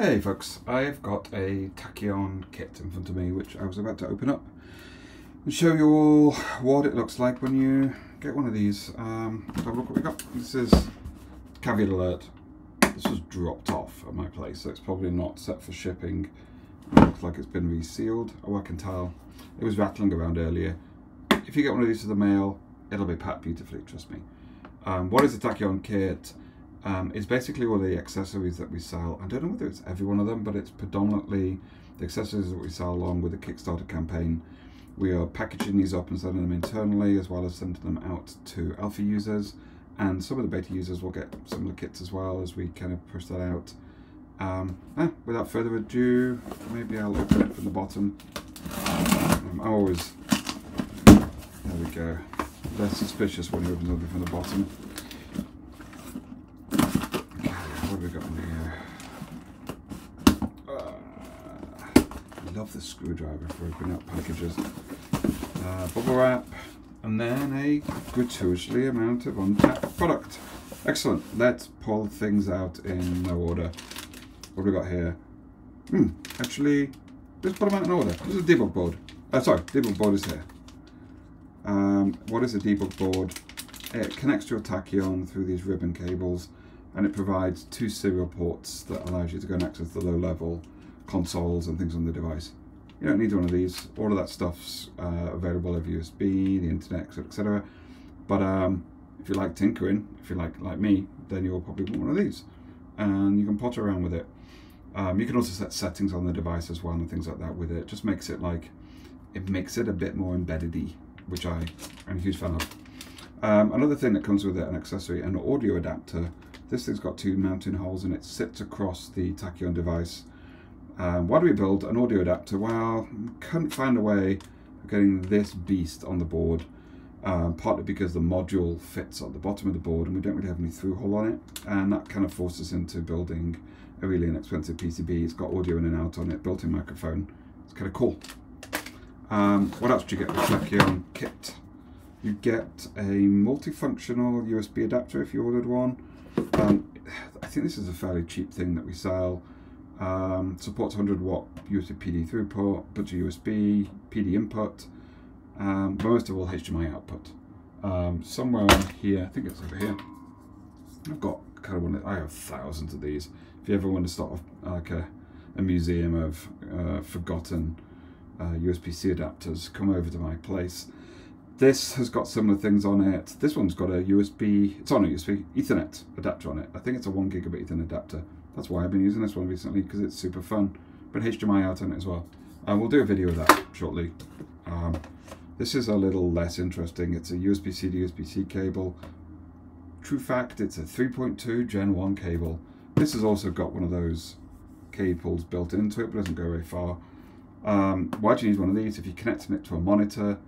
Hey folks, I've got a Tachyon kit in front of me which I was about to open up and show you all what it looks like when you get one of these. Um, have a look what we got. This is caveat alert. This was dropped off at my place so it's probably not set for shipping. It looks like it's been resealed. Oh I can tell. It was rattling around earlier. If you get one of these to the mail, it'll be packed beautifully, trust me. Um, what is a Tachyon kit? Um, it's basically all the accessories that we sell. I don't know whether it's every one of them, but it's predominantly the accessories that we sell along with the Kickstarter campaign. We are packaging these up and sending them internally as well as sending them out to alpha users. And some of the beta users will get some of the kits as well as we kind of push that out. Um, without further ado, maybe I'll open it from the bottom. Um, I always, there we go. Less suspicious when you open something from the bottom. what have we got in here? Uh, Love the screwdriver for opening up packages. Uh, bubble wrap, and then a gratuitously amount of untapped product. Excellent. Let's pull things out in no order. What have we got here? Hmm, actually, let's put them out in order. This is a debug board. Uh, sorry, debug board is here. Um, what is a debug board? It connects to your tachyon through these ribbon cables and it provides two serial ports that allows you to go and access the low level consoles and things on the device. You don't need one of these. All of that stuff's uh, available over USB, the internet, etc. But um, if you like tinkering, if you like like me, then you'll probably want one of these, and you can potter around with it. Um, you can also set settings on the device as well and things like that with it. it just makes it like it makes it a bit more embeddedy, which I am a huge fan of. Um, another thing that comes with it, an accessory, an audio adapter this thing's got two mounting holes and it sits across the Tachyon device. Um, why do we build an audio adapter? Well, couldn't find a way of getting this beast on the board. Um, partly because the module fits at the bottom of the board and we don't really have any through hole on it. And that kind of forces us into building a really inexpensive PCB. It's got audio in and out on it, built-in microphone. It's kind of cool. Um, what else do you get with Tachyon kit? You get a multifunctional USB adapter if you ordered one. Um, I think this is a fairly cheap thing that we sell. Um, supports 100 watt USB PD throughput, bunch of USB, PD input, um, most of all HDMI output. Um, somewhere on here, I think it's over here. I've got kind of one. I have thousands of these. If you ever want to start like a, a museum of uh, forgotten uh, USB-C adapters, come over to my place. This has got similar things on it. This one's got a USB, it's on a USB Ethernet adapter on it. I think it's a one gigabit Ethernet adapter. That's why I've been using this one recently because it's super fun. But HDMI out on it as well. Uh, we'll do a video of that shortly. Um, this is a little less interesting. It's a USB-C to USB-C cable. True fact, it's a 3.2 Gen 1 cable. This has also got one of those cables built into it, but doesn't go very far. Um, why do you need one of these? If you're connecting it to a monitor,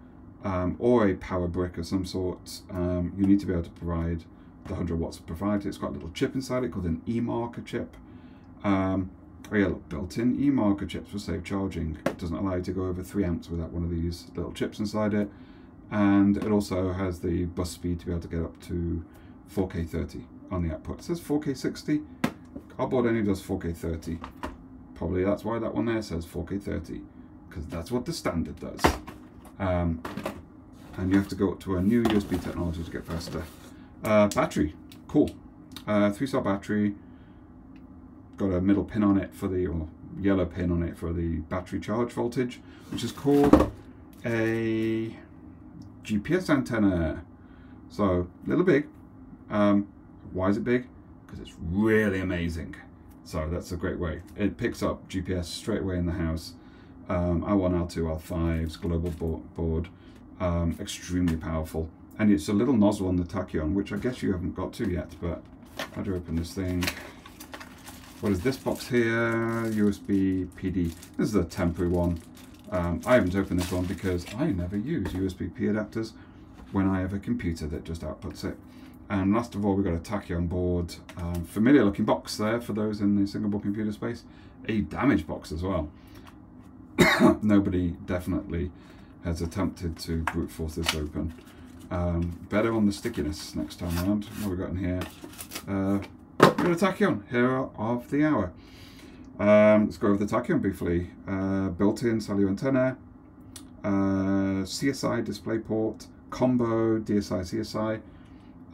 um, or a power brick of some sort, um, you need to be able to provide the 100 watts provided. It's got a little chip inside it called an e-marker chip. Um, oh yeah, built-in e-marker chips for safe charging. It doesn't allow you to go over 3 amps without one of these little chips inside it. And it also has the bus speed to be able to get up to 4K 30 on the output. It says 4K 60. Our board only does 4K 30. Probably that's why that one there says 4K 30, because that's what the standard does. Um, and you have to go up to a new USB technology to get faster. Uh, battery, cool. Uh, three cell battery, got a middle pin on it for the, or yellow pin on it for the battery charge voltage, which is called a GPS antenna. So, a little big. Um, why is it big? Because it's really amazing. So that's a great way. It picks up GPS straight away in the house. Um, L1, L2, R5s, global board um, extremely powerful. And it's a little nozzle on the tachyon, which I guess you haven't got to yet, but how do you open this thing? What is this box here? USB PD. This is a temporary one. Um, I haven't opened this one because I never use USB-P adapters when I have a computer that just outputs it. And last of all, we've got a Tachyon board. Um, familiar looking box there for those in the single board computer space. A damaged box as well. Nobody definitely has attempted to brute force this open. Um, better on the stickiness next time around. What we got in here? Uh, we're going to Tachyon, hero of the hour. Um, let's go over the Tachyon briefly. Uh, built-in cellular antenna, uh, CSI display port, combo DSI CSI,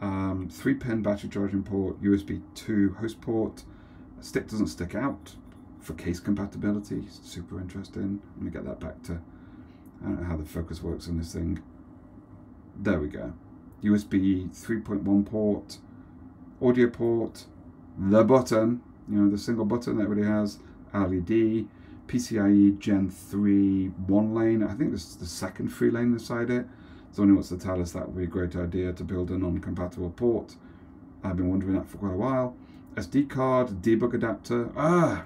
um, three pin battery charging port, USB 2 host port. Stick doesn't stick out for case compatibility. Super interesting. Let me get that back to. I don't know how the focus works on this thing. There we go. USB 3.1 port, audio port, the button, you know, the single button that everybody has, LED, PCIe Gen 3 one lane. I think this is the second three lane inside it. Somebody wants to tell us that would be a great idea to build a non-compatible port. I've been wondering that for quite a while. SD card, debug adapter. Ah,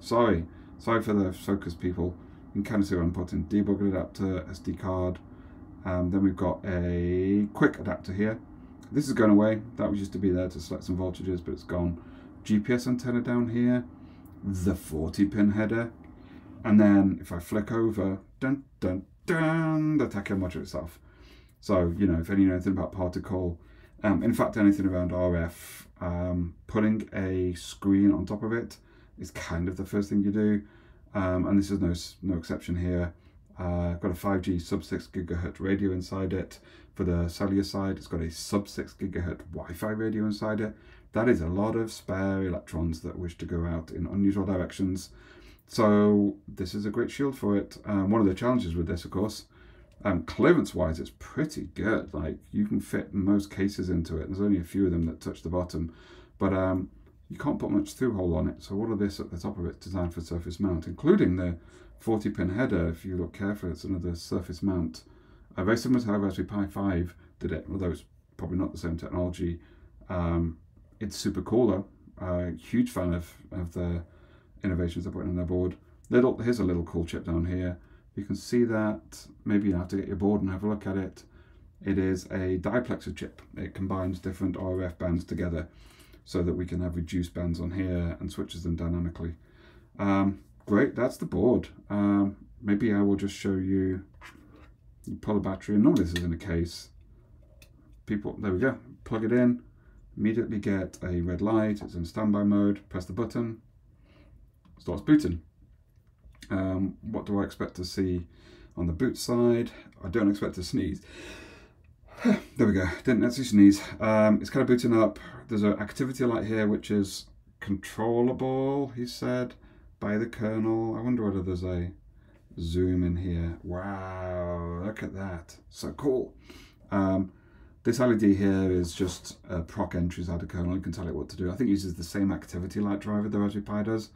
sorry. Sorry for the focus people. You can kind of see what I'm putting. Debug adapter, SD card. Um, then we've got a quick adapter here. This is going away. That was used to be there to select some voltages, but it's gone. GPS antenna down here. The 40 pin header. And then if I flick over, dun dun dun, the Tachyon module itself. So, you know, if you know anything about particle, um, in fact, anything around RF, um, putting a screen on top of it is kind of the first thing you do. Um, and this is no, no exception here. Uh, got a 5G sub 6 gigahertz radio inside it. For the cellular side, it's got a sub 6 gigahertz Wi-Fi radio inside it. That is a lot of spare electrons that wish to go out in unusual directions. So this is a great shield for it. Um, one of the challenges with this, of course, um, clearance wise, it's pretty good. Like you can fit most cases into it. There's only a few of them that touch the bottom, but um, you can't put much through hole on it. So all of this at the top of it designed for surface mount, including the 40 pin header. If you look carefully, it's another surface mount. Uh, very similar to how Raspberry Pi 5 did it, although it's probably not the same technology. Um, it's super cool though. Uh, huge fan of, of the innovations they're putting on their board. Little, here's a little cool chip down here. You can see that, maybe you have to get your board and have a look at it. It is a diplexer chip. It combines different RF bands together so that we can have reduced bands on here and switches them dynamically. Um, great, that's the board. Um, maybe I will just show you, you pull a battery, and normally this is in a case. People, there we go, plug it in, immediately get a red light, it's in standby mode, press the button, starts booting. Um, what do I expect to see on the boot side? I don't expect to sneeze. there we go, didn't actually sneeze. Um, it's kind of booting up. There's an activity light here which is controllable, he said, by the kernel. I wonder whether there's a zoom in here. Wow, look at that. So cool. Um, this LED here is just uh, proc entries out of kernel. You can tell it what to do. I think it uses the same activity light driver the Raspberry Pi does.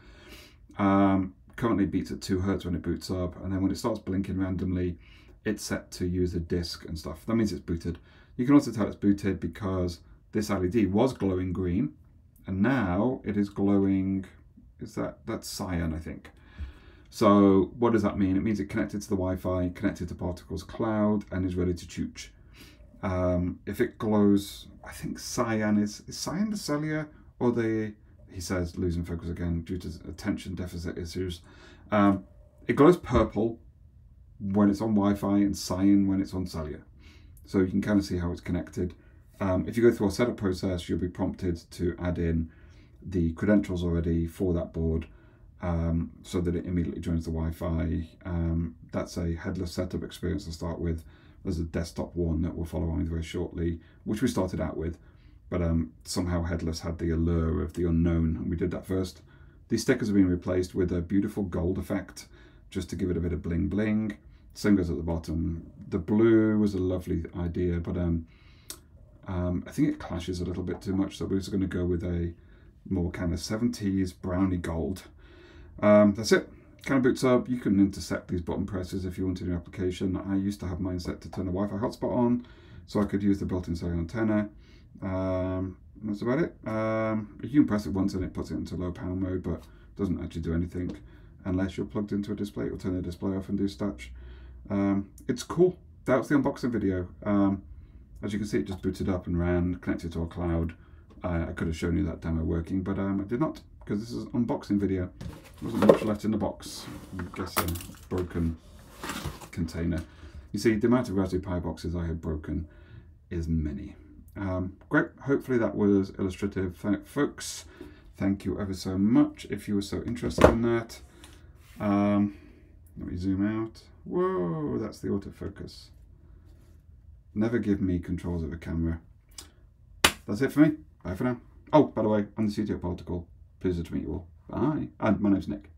Um, currently beats at 2 hertz when it boots up, and then when it starts blinking randomly, it's set to use a disk and stuff. That means it's booted. You can also tell it's booted because this LED was glowing green, and now it is glowing, is that, that's cyan, I think. So what does that mean? It means it connected to the Wi-Fi, connected to Particles Cloud, and is ready to chooch. Um, if it glows, I think cyan is, is cyan the cellular or the he says losing focus again due to attention deficit issues. Um, it glows purple when it's on Wi-Fi and cyan when it's on cellular. So you can kind of see how it's connected. Um, if you go through our setup process, you'll be prompted to add in the credentials already for that board um, so that it immediately joins the Wi-Fi. Um, that's a headless setup experience to start with. There's a desktop one that we'll follow on very shortly, which we started out with but um, somehow Headless had the allure of the unknown, and we did that first. These stickers have been replaced with a beautiful gold effect, just to give it a bit of bling bling. Same goes at the bottom. The blue was a lovely idea, but um, um, I think it clashes a little bit too much, so we're just going to go with a more kind of 70s brownie gold. Um, that's it. Kind of boots up. You can intercept these button presses if you want in your application. I used to have mine set to turn the Wi-Fi hotspot on, so I could use the built-in cellular antenna. Um, that's about it. Um, you can press it once and it puts it into low power mode, but doesn't actually do anything unless you're plugged into a display. It'll turn the display off and do such. Um, it's cool. That was the unboxing video. Um, as you can see, it just booted up and ran, connected to a cloud. Uh, I could have shown you that demo working, but um, I did not because this is an unboxing video. There wasn't much left in the box. I guess a broken container. You see, the amount of Raspberry Pi boxes I have broken is many. Um, great, hopefully that was illustrative, folks. Thank you ever so much if you were so interested in that. Um, let me zoom out. Whoa, that's the autofocus. Never give me controls of a camera. That's it for me. Bye for now. Oh, by the way, I'm the CTO Particle. Pleasure to meet you all. Bye. And my name's Nick.